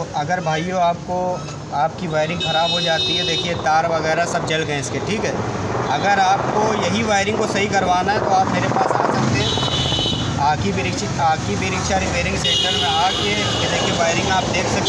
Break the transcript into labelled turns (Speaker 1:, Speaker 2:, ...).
Speaker 1: तो अगर भाइयों, आपको, आपकी वायरिंग ख़राब हो जाती है, देखिए, तार वगैरह सब जल गए इसके, ठीक है? अगर आपको यही वायरिंग को सही करवाना है तो आप मेरे पास आ सकते हैं। आकी बिरिक्ष आकी बिरिक्षा रिपेयरिंग सेंटर में आके देखिए वायरिंग आप देख सकते